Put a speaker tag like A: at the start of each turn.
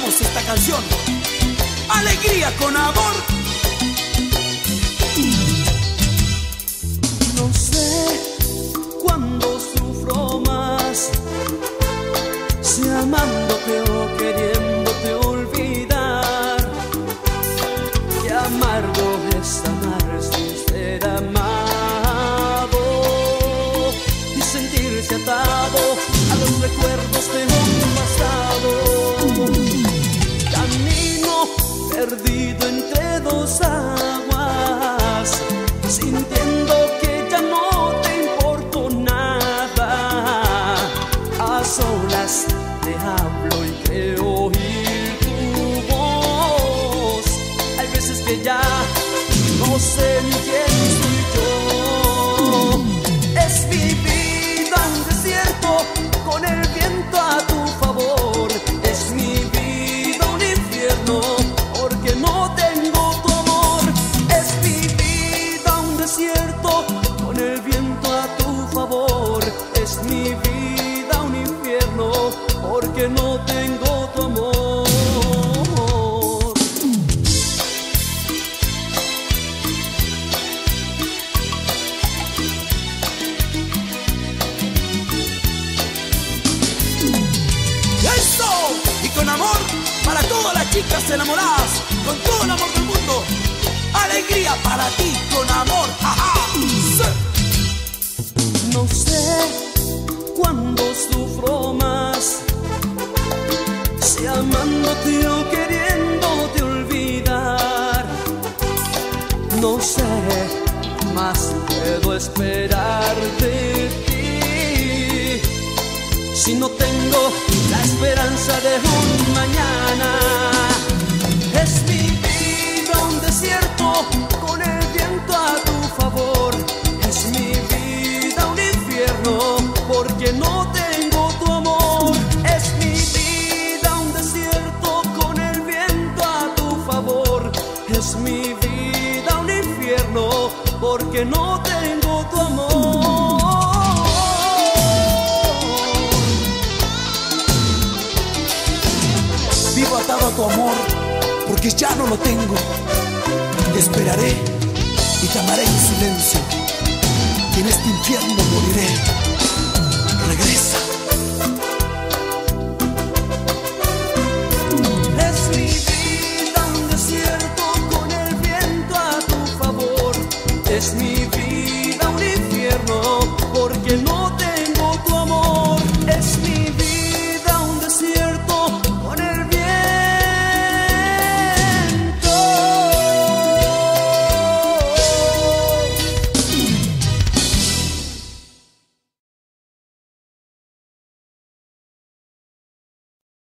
A: cantamos esta canción. Alegría con amor
B: perdido en porque no tengo amor.
A: Y con amor para todas las chicas enamoradas.
B: no sé más puedo esperar de ti. Si no tengo la esperanza de un mañana, es mi vida un desierto. que no tengo tu amor.
A: Vivo atado a tu amor porque ya no lo tengo. Te esperaré y te amaré en silencio. En este infierno moriré. Regresa.
B: no